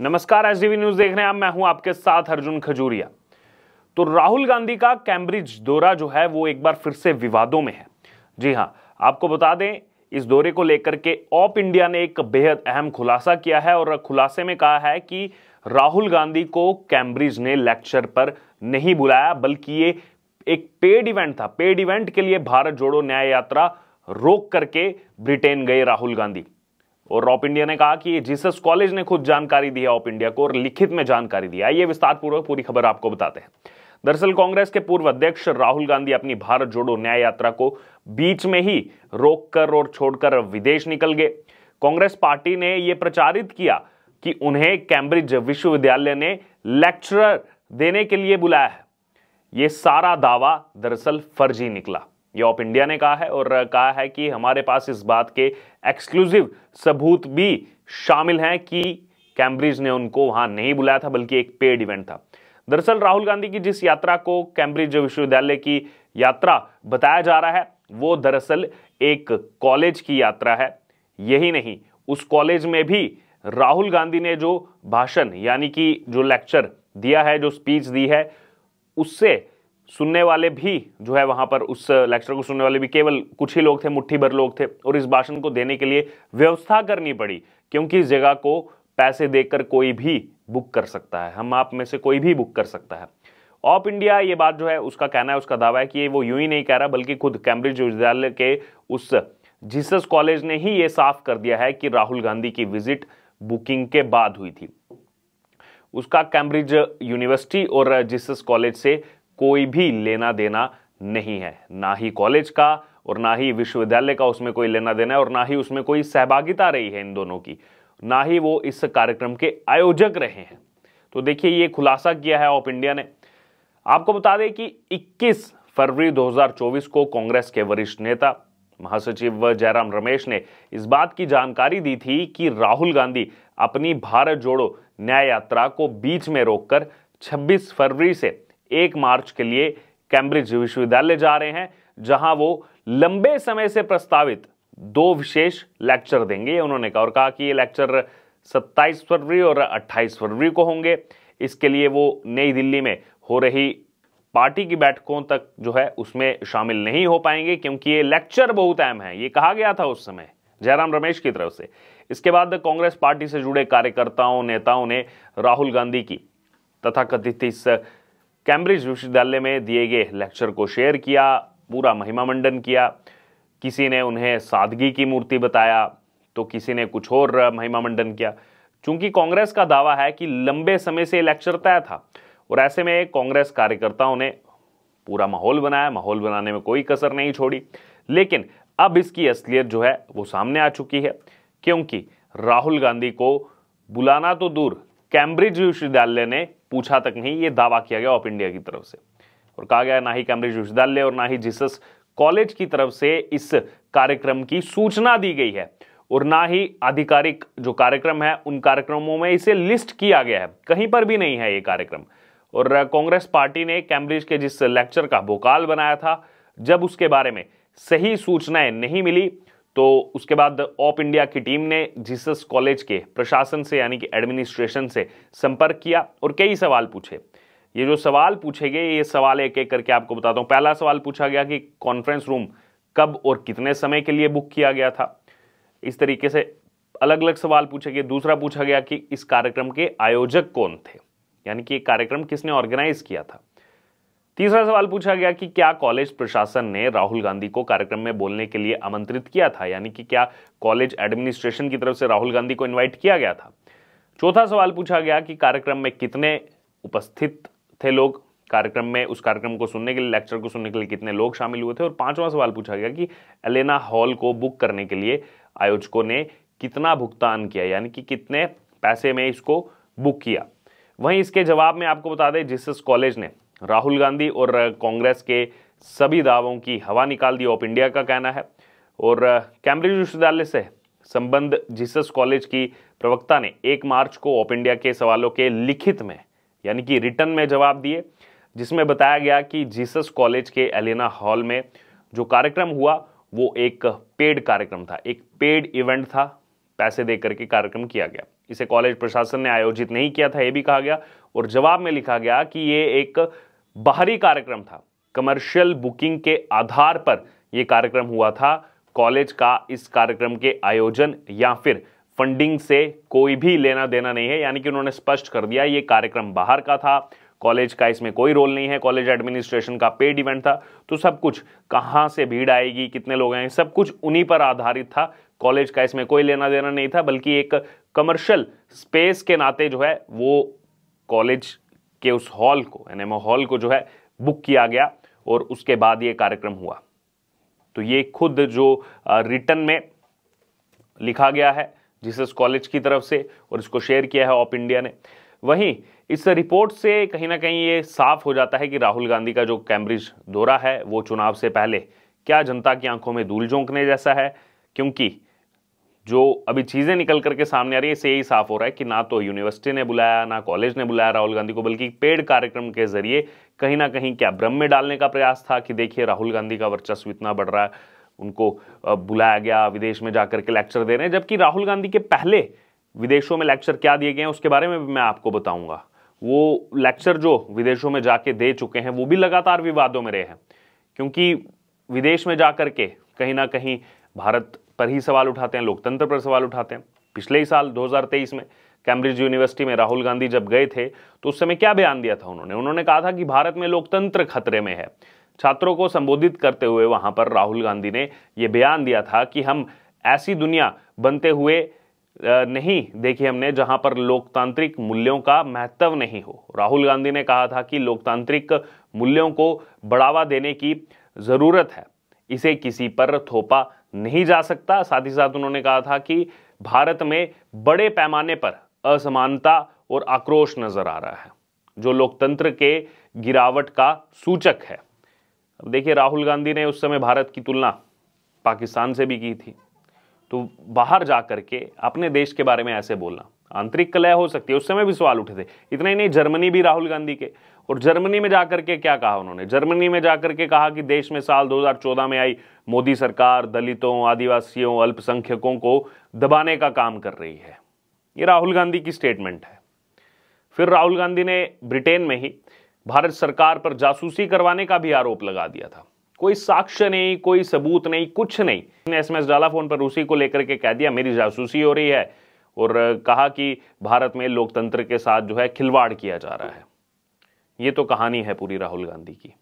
नमस्कार S news देख रहे हैं आप। मैं हूँ आपके साथ अर्जुन खजूरिया। तो राहुल गांधी का कैम्ब्रिज दौरा जो है, वो एक बार फिर से विवादों में है। जी हाँ, आपको बता दें, इस दौरे को लेकर के ऑप इंडिया ने एक बेहद अहम खुलासा किया है और खुलासे में कहा है कि राहुल गांधी को कैम्ब्रिज ने लेक्चर पर नहीं बुलाया, बल्कि ये एक पेड इवेंट था। पेड इवेंट के लिए भारत जोड़ो न्याय यात्रा रोक करके ब्रिटेन गए राहुल गांधी। और ऑप इंडिया ने कहा कि जीसस कॉलेज ने खुद जानकारी दी है ऑप इंडिया को और लिखित में जानकारी दी आइए विस्तार पूर्वक पूरी खबर आपको बताते हैं। दरअसल कांग्रेस के पूर्व अध्यक्ष राहुल गांधी अपनी भारत जोड़ो न्याय यात्रा को बीच में ही रोककर और छोड़कर विदेश निकल गए। कांग्रेस पार्टी ने यह प्रचारित किया कि उन्हें कैम्ब्रिज विश्वविद्यालय ने लेक्चरर देने के लिए बुलाया है। यह सारा दावा दरअसल फर्जी निकला। ये ऑफ़ इंडिया ने कहा है और कहा है कि हमारे पास इस बात के एक्सक्लूसिव सबूत भी शामिल हैं कि कैम्ब्रिज ने उनको वहाँ नहीं बुलाया था, बल्कि एक पेड इवेंट था। दरअसल राहुल गांधी की जिस यात्रा को कैम्ब्रिज विश्वविद्यालय की यात्रा बताया जा रहा है, वो दरअसल एक कॉलेज की यात्रा है। यही नहीं, उस कॉलेज में भी राहुल गांधी ने जो भाषण, यानी कि जो लेक्चर दिया है, जो स्पीच दी है, उससे सुनने वाले भी जो है वहाँ पर उस लेक्चर को सुनने वाले भी केवल कुछ ही लोग थे मुट्ठी भर लोग थे और इस भाषण को देने के लिए व्यवस्था करनी पड़ी, क्योंकि इस जगह को पैसे देकर कोई भी बुक कर सकता है। हम आप में से कोई भी बुक कर सकता है। ऑफ़ इंडिया ये बात जो है, उसका कहना है, उसका दावा है कि वो यूँ ही नहीं कह रहा, बल्कि खुद कैम्ब्रिज विश्वविद्यालय के उस जीसस कॉलेज ने ही ये साफ़ कर दिया है कि राहुल गांधी की विज़िट बुकिंग के बाद हुई थी। उसका कैम्ब्रिज यूनिवर्सिटी और जीसस कॉलेज से कोई भी लेना देना नहीं है। ना ही कॉलेज का और ना ही विश्वविद्यालय का उसमें कोई लेना देना है और ना ही उसमें कोई सहभागिता रही है इन दोनों की। ना ही वो इस कार्यक्रम के आयोजक रहे हैं। तो देखिए, ये खुलासा किया है ऑफ़ इंडिया ने। आपको बता दें कि 21 फरवरी 2024 को कांग्रेस के वरिष्ठ नेता, महासचिव जयराम रमेश ने इस बात की जानकारी दी थी कि राहुल गांधी अपनी भारत जोड़ो न्याय यात्रा को बीच में रोककर 26 फरवरी से एक मार्च के लिए कैम्ब्रिज विश्वविद्यालय जा रहे हैं, जहाँ वो लंबे समय से प्रस्तावित दो विशेष लेक्चर देंगे उन्होंने कहा और कहा कि ये लेक्चर 27 फरवरी और 28 फरवरी को होंगे। इसके लिए वो नई दिल्ली में हो रही पार्टी की बैठकों तक जो है, उसमें शामिल नहीं हो पाएँगे, क्योंकि ये लेक्चर बहुत अहम है। ये कहा गया था उस समय, जयराम रमेश की तरफ़ से। इसके बाद कांग्रेस पार्टी से जुड़े कार्यकर्ताओं, नेताओं ने राहुल गांधी की तथा कथित इस कैम्ब्रिज विश्वविद्यालय में दिए गए लेक्चर को शेयर किया, पूरा महिमा मंडन किया। किसी ने उन्हें सादगी की मूर्ति बताया तो किसी ने कुछ और महिमा मंडन किया। चूँकि कांग्रेस का दावा है कि लंबे समय से लेक्चर तय था, और ऐसे में कांग्रेस कार्यकर्ताओं ने पूरा माहौल बनाया। माहौल बनाने में कोई कसर नहीं छोड़ी। लेकिन अब इसकी असलियत जो है, वो सामने आ चुकी है, क्योंकि राहुल गांधी को बुलाना तो दूर कैम्ब्रिज विश्वविद्यालय ने पूछा तक नहीं, ये दावा किया गया ऑफ़ इंडिया की तरफ़ से। और कहा गया, ना ही कैम्ब्रिज विश्वविद्यालय और ना ही जीसस कॉलेज की तरफ़ से इस कार्यक्रम की सूचना दी गई है। और ना ही आधिकारिक जो कार्यक्रम है, उन कार्यक्रमों में इसे लिस्ट किया गया है। कहीं पर भी नहीं है ये कार्यक्रम। और कांग्रेस पार्टी ने कैम्ब्रिज के जिस लेक्चर का भोकाल बनाया था, जब उसके बारे में सही सूचनाएँ नहीं मिली तो उसके बाद ऑप इंडिया की टीम ने जीसस कॉलेज के प्रशासन से, यानी कि एडमिनिस्ट्रेशन से संपर्क किया और कई सवाल पूछे। ये जो सवाल पूछे गए, ये सवाल एक एक करके आपको बताता हूँ। पहला सवाल पूछा गया कि कॉन्फ्रेंस रूम कब और कितने समय के लिए बुक किया गया था। इस तरीके से अलग अलग सवाल पूछे गए। दूसरा पूछा गया कि इस कार्यक्रम के आयोजक कौन थे? यानी कि कार्यक्रम किसने ऑर्गेनाइज किया था? तीसरा सवाल पूछा गया कि क्या कॉलेज प्रशासन ने राहुल गांधी को कार्यक्रम में बोलने के लिए आमंत्रित किया था? यानी कि क्या कॉलेज एडमिनिस्ट्रेशन की तरफ़ से राहुल गांधी को इन्वाइट किया गया था? चौथा सवाल पूछा गया कि कार्यक्रम में कितने उपस्थित थे लोग? कार्यक्रम में, उस कार्यक्रम को सुनने के लिए लेक्चर को सुनने के लिए कितने लोग शामिल हुए थे? और पांचवा सवाल पूछा गया कि एलेना हॉल को बुक करने के लिए आयोजकों ने कितना भुगतान किया? यानी कि कितने पैसे में इसको बुक किया? वहीं इसके जवाब में आपको बता दें, जिस कॉलेज ने राहुल गांधी और कांग्रेस के सभी दावों की हवा निकाल दी ऑफ़ इंडिया का कहना है। और कैम्ब्रिज विश्वविद्यालय से संबंध जीसस कॉलेज की प्रवक्ता ने एक मार्च को ऑफ़ इंडिया के सवालों के लिखित में, यानी कि रिटर्न में जवाब दिए, जिसमें बताया गया कि जीसस कॉलेज के एलिना हॉल में जो कार्यक्रम हुआ, वो एक पेड कार्यक्रम था, एक पेड इवेंट था, पैसे दे करके कार्यक्रम किया गया। इसे कॉलेज प्रशासन ने आयोजित नहीं किया था यह भी कहा गया। और जवाब में लिखा गया कि ये एक बाहरी कार्यक्रम था। कमर्शियल बुकिंग के आधार पर यह कार्यक्रम हुआ था। कॉलेज का इस कार्यक्रम के आयोजन या फिर फंडिंग से कोई भी लेना देना नहीं है, यानी कि उन्होंने स्पष्ट कर दिया ये कार्यक्रम बाहर का था। कॉलेज का इसमें कोई रोल नहीं है, कॉलेज एडमिनिस्ट्रेशन का पेड इवेंट था। तो सब कुछ कहाँ से भीड़ आएगी, कितने लोग आएँगे, सब कुछ उन्हीं पर आधारित था। कॉलेज का इसमें कोई लेना देना नहीं था, बल्कि एक कमर्शियल स्पेस के नाते जो है, वो कॉलेज के उस हॉल को, एनएमओ हॉल को जो है, बुक किया गया और उसके बाद ये कार्यक्रम हुआ। तो ये खुद जो रिटर्न में लिखा गया है, जिस कॉलेज की तरफ़ से, और इसको शेयर किया है ऑप इंडिया ने। वहीं इस रिपोर्ट से कहीं ना कहीं ये साफ़ हो जाता है कि राहुल गांधी का जो कैम्ब्रिज दौरा है, वो चुनाव से पहले, क्या जनता की आँखों में धूल झोंकने जैसा है? क्योंकि जो अभी चीज़ें निकल करके सामने आ रही है, इससे यही साफ़ हो रहा है कि ना तो यूनिवर्सिटी ने बुलाया, ना कॉलेज ने बुलाया राहुल गांधी को, बल्कि पेड कार्यक्रम के ज़रिए कहीं ना कहीं क्या भ्रम में डालने का प्रयास था कि देखिए राहुल गांधी का वर्चस्व इतना बढ़ रहा है, उनको बुलाया गया, विदेश में जाकर के लेक्चर दे रहे हैं। जबकि राहुल गांधी के पहले विदेशों में लेक्चर क्या दिए गए हैं, उसके बारे में भी मैं आपको बताऊँगा। वो लेक्चर जो विदेशों में जाके दे चुके हैं, वो भी लगातार विवादों में रहे हैं। क्योंकि विदेश में जाकर के कहीं ना कहीं भारत पर ही सवाल उठाते हैं, लोकतंत्र पर सवाल उठाते हैं। पिछले ही साल 2023 में, कैम्ब्रिज यूनिवर्सिटी में राहुल गांधी जब गए थे तो उस समय क्या बयान दिया था उन्होंने? उन्होंने कहा था कि भारत में लोकतंत्र खतरे में है। छात्रों को संबोधित करते हुए वहाँ पर राहुल गांधी ने यह बयान दिया था कि हम ऐसी दुनिया बनते हुए नहीं देखी हमने जहाँ पर लोकतांत्रिक मूल्यों का महत्व नहीं हो। राहुल गांधी ने कहा था कि लोकतांत्रिक मूल्यों को बढ़ावा देने की ज़रूरत है। इसे किसी पर थोपा नहीं जा सकता। साथ ही साथ उन्होंने कहा था कि भारत में बड़े पैमाने पर असमानता और आक्रोश नज़र आ रहा है, जो लोकतंत्र के गिरावट का सूचक है। अब देखिए, राहुल गांधी ने उस समय भारत की तुलना पाकिस्तान से भी की थी। तो बाहर जा करके अपने देश के बारे में ऐसे बोलना। आंतरिक कलह हो सकती है। उस समय भी सवाल उठे थे। इतना ही नहीं, जर्मनी भी राहुल गांधी के। और जर्मनी में जाकर के क्या कहा उन्होंने? जर्मनी में जाकर के कहा कि देश में साल 2014 में आई मोदी सरकार दलितों, आदिवासियों, अल्पसंख्यकों को दबाने का काम कर रही है। ये राहुल गांधी की स्टेटमेंट है। फिर राहुल गांधी ने ब्रिटेन में ही भारत सरकार पर जासूसी करवाने का भी आरोप लगा दिया था। कोई साक्ष्य नहीं, कोई सबूत नहीं, कुछ नहीं। एस एसएमएस डाला फ़ोन पर, उसी को लेकर के कह दिया, मेरी जासूसी हो रही है। और कहा कि भारत में लोकतंत्र के साथ जो है खिलवाड़ किया जा रहा है। ये तो कहानी है पूरी राहुल गांधी की।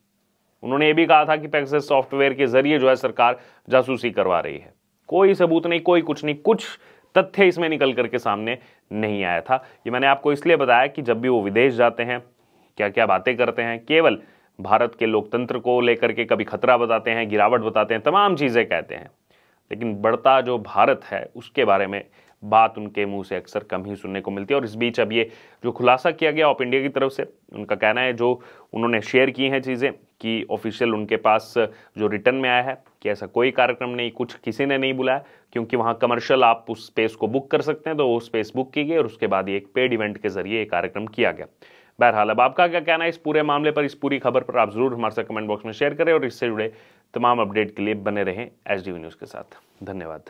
उन्होंने ये भी कहा था कि पैक्सेस सॉफ्टवेयर के ज़रिए जो है सरकार जासूसी करवा रही है। कोई सबूत नहीं, कोई कुछ नहीं, कुछ तथ्य इसमें निकल करके सामने नहीं आया था। ये मैंने आपको इसलिए बताया कि जब भी वो विदेश जाते हैं क्या क्या बातें करते हैं, केवल भारत के लोकतंत्र को लेकर के कभी खतरा बताते हैं, गिरावट बताते हैं, तमाम चीज़ें कहते हैं। लेकिन बढ़ता जो भारत है, उसके बारे में बात उनके मुँह से अक्सर कम ही सुनने को मिलती है। और इस बीच अब ये जो खुलासा किया गया ऑफ़ इंडिया की तरफ़ से, उनका कहना है, जो उन्होंने शेयर की हैं चीज़ें, कि ऑफिशियल उनके पास जो रिटर्न में आया है, कि ऐसा कोई कार्यक्रम नहीं, कुछ किसी ने नहीं बुलाया, क्योंकि वहाँ कमर्शियल आप उस स्पेस को बुक कर सकते हैं तो वो स्पेस बुक की गई और उसके बाद ये एक पेड इवेंट के ज़रिए ये कार्यक्रम किया गया। बहरहाल, अब आपका क्या कहना है इस पूरे मामले पर, इस पूरी खबर पर, आप ज़रूर हमारे साथ कमेंट बॉक्स में शेयर करें और इससे जुड़े तमाम अपडेट के लिए बने रहें एच न्यूज़ के साथ। धन्यवाद।